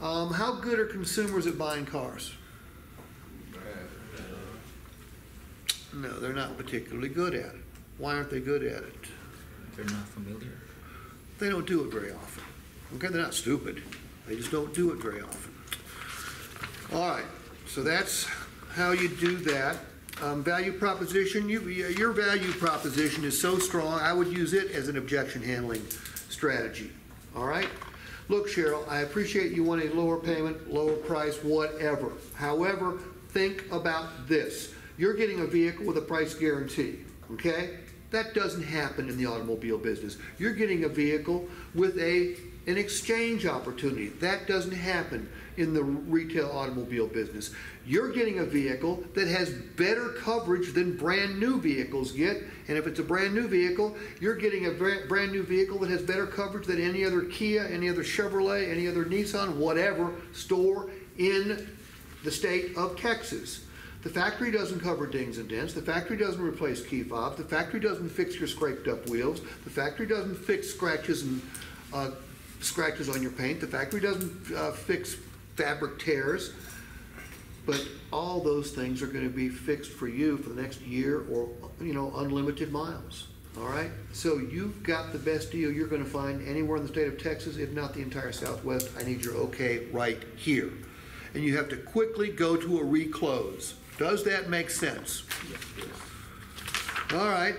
Um, how good are consumers at buying cars? No, they're not particularly good at it. Why aren't they good at it? They're not familiar. They don't do it very often. Okay, they're not stupid. They just don't do it very often. All right, so that's how you do that. Um, value proposition, you, your value proposition is so strong, I would use it as an objection handling strategy. All right? Look, Cheryl, I appreciate you want a lower payment, lower price, whatever. However, think about this. You're getting a vehicle with a price guarantee, okay? That doesn't happen in the automobile business. You're getting a vehicle with a, an exchange opportunity. That doesn't happen in the retail automobile business. You're getting a vehicle that has better coverage than brand new vehicles get. And if it's a brand new vehicle, you're getting a brand new vehicle that has better coverage than any other Kia, any other Chevrolet, any other Nissan, whatever store in the state of Texas. The factory doesn't cover dings and dents. The factory doesn't replace key fobs. The factory doesn't fix your scraped up wheels. The factory doesn't fix scratches and uh, scratches on your paint. The factory doesn't uh, fix fabric tears. But all those things are going to be fixed for you for the next year or, you know, unlimited miles. All right? So you've got the best deal you're going to find anywhere in the state of Texas, if not the entire Southwest. I need your okay right here. And you have to quickly go to a reclose. Does that make sense? All right.